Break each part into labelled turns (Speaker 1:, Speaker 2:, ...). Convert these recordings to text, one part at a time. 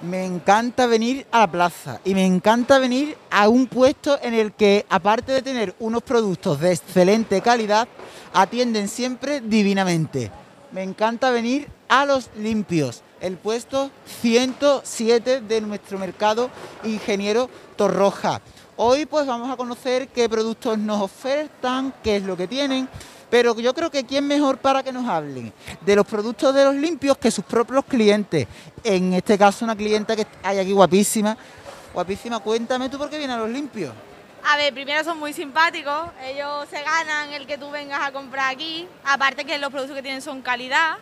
Speaker 1: Me encanta venir a la plaza y me encanta venir a un puesto en el que, aparte de tener unos productos de excelente calidad, atienden siempre divinamente. Me encanta venir a los limpios, el puesto 107 de nuestro mercado Ingeniero Torroja. Hoy pues vamos a conocer qué productos nos ofertan, qué es lo que tienen, pero yo creo que quién mejor para que nos hablen de los productos de los limpios que sus propios clientes. En este caso una clienta que hay aquí guapísima. Guapísima, cuéntame tú por qué viene a los limpios.
Speaker 2: A ver, primero son muy simpáticos, ellos se ganan el que tú vengas a comprar aquí, aparte que los productos que tienen son calidad.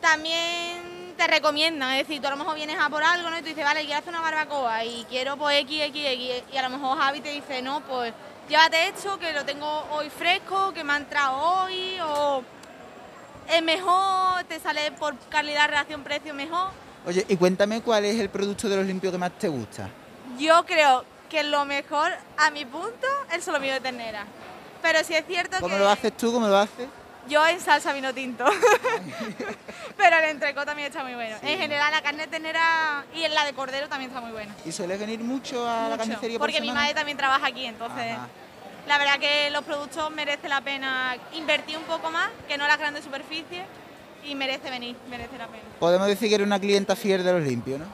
Speaker 2: También te recomiendan, es decir, tú a lo mejor vienes a por algo, ¿no? Y tú dices, vale, quiero hacer una barbacoa y quiero pues X, X, X, y a lo mejor Javi te dice, no, pues llévate esto, que lo tengo hoy fresco, que me ha entrado hoy, o es mejor, te sale por calidad, relación, precio mejor.
Speaker 1: Oye, y cuéntame cuál es el producto de los limpios que más te gusta.
Speaker 2: Yo creo que lo mejor, a mi punto, el solomillo de ternera. Pero si es cierto que...
Speaker 1: ¿Cómo lo haces tú? ¿Cómo lo haces?
Speaker 2: Yo en salsa vino tinto. Pero el entrecot también está muy bueno. En general la carne de ternera y la de cordero también está muy buena.
Speaker 1: ¿Y sueles venir mucho a la carnicería
Speaker 2: Porque mi madre también trabaja aquí, entonces la verdad que los productos merece la pena invertir un poco más, que no las grandes superficies, y merece venir, merece la pena.
Speaker 1: Podemos decir que eres una clienta fiel de los limpios, ¿no?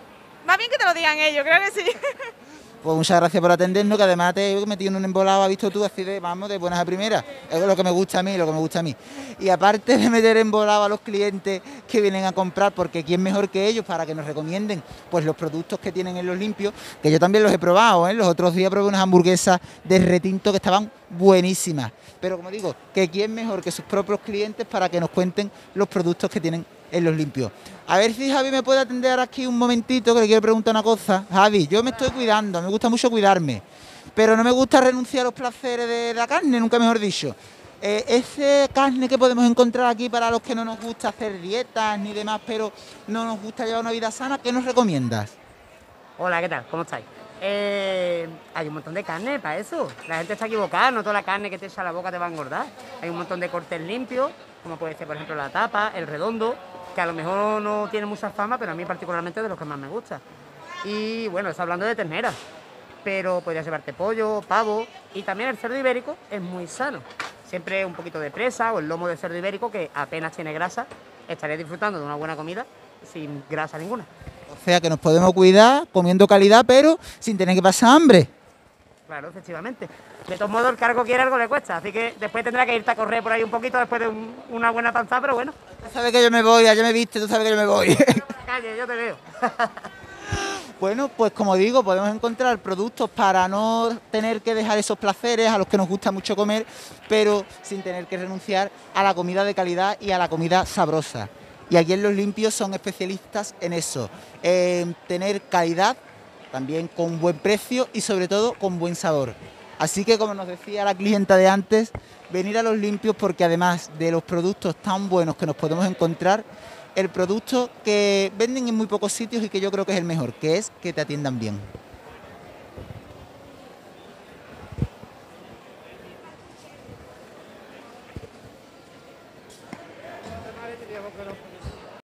Speaker 2: Más bien que te lo digan ellos, creo que sí.
Speaker 1: Pues muchas gracias por atendernos, que además te he metido en un embolado, has visto tú, así de, vamos, de buenas a primeras. Es lo que me gusta a mí, lo que me gusta a mí. Y aparte de meter embolado a los clientes que vienen a comprar, porque quién mejor que ellos para que nos recomienden pues los productos que tienen en los limpios, que yo también los he probado, ¿eh? Los otros días probé unas hamburguesas de retinto que estaban buenísimas. Pero como digo, que quién mejor que sus propios clientes para que nos cuenten los productos que tienen en los limpios. A ver si Javi me puede atender aquí un momentito, que le quiero preguntar una cosa. Javi, yo me estoy cuidando, me gusta mucho cuidarme, pero no me gusta renunciar a los placeres de la carne, nunca mejor dicho. Eh, ese carne que podemos encontrar aquí para los que no nos gusta hacer dietas ni demás, pero no nos gusta llevar una vida sana, ¿qué nos recomiendas?
Speaker 3: Hola, ¿qué tal? ¿Cómo estáis? Eh, hay un montón de carne para eso. La gente está equivocada, no toda la carne que te echa la boca te va a engordar. Hay un montón de cortes limpios, como puede ser, por ejemplo, la tapa, el redondo, que a lo mejor no tiene mucha fama, pero a mí particularmente es de los que más me gusta. Y bueno, está hablando de ternera, pero podrías llevarte pollo, pavo y también el cerdo ibérico es muy sano. Siempre un poquito de presa o el lomo de cerdo ibérico que apenas tiene grasa, estaría disfrutando de una buena comida sin grasa ninguna.
Speaker 1: O sea que nos podemos cuidar comiendo calidad, pero sin tener que pasar hambre.
Speaker 3: Claro, efectivamente. De todos modos, el cargo quiere algo le cuesta, así que después tendrá que irte a correr por ahí un poquito después de una buena panza, pero bueno.
Speaker 1: Tú sabes que yo me voy, ya me viste, tú sabes que yo me voy.
Speaker 3: Calle, yo te veo.
Speaker 1: Bueno, pues como digo, podemos encontrar productos para no tener que dejar esos placeres a los que nos gusta mucho comer, pero sin tener que renunciar a la comida de calidad y a la comida sabrosa. Y aquí en Los Limpios son especialistas en eso, en tener calidad, también con buen precio y sobre todo con buen sabor. Así que como nos decía la clienta de antes, venir a Los Limpios porque además de los productos tan buenos que nos podemos encontrar, el producto que venden en muy pocos sitios y que yo creo que es el mejor, que es que te atiendan bien.